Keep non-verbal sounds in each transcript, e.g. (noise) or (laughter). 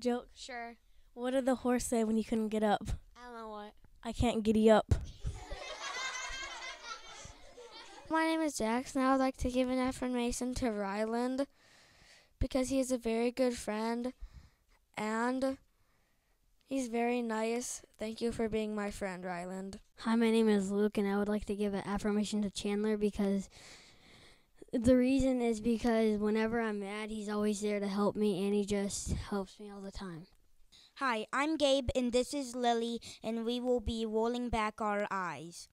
joke? Sure. What did the horse say when he couldn't get up? I don't know what. I can't giddy up. (laughs) My name is Jax, and I would like to give an affirmation to Ryland because he is a very good friend and he's very nice. Thank you for being my friend, Ryland. Hi, my name is Luke, and I would like to give an affirmation to Chandler because the reason is because whenever I'm mad, he's always there to help me, and he just helps me all the time. Hi, I'm Gabe, and this is Lily, and we will be rolling back our eyes.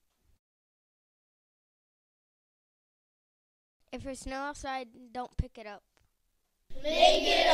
If it's snow outside, don't pick it up. Make it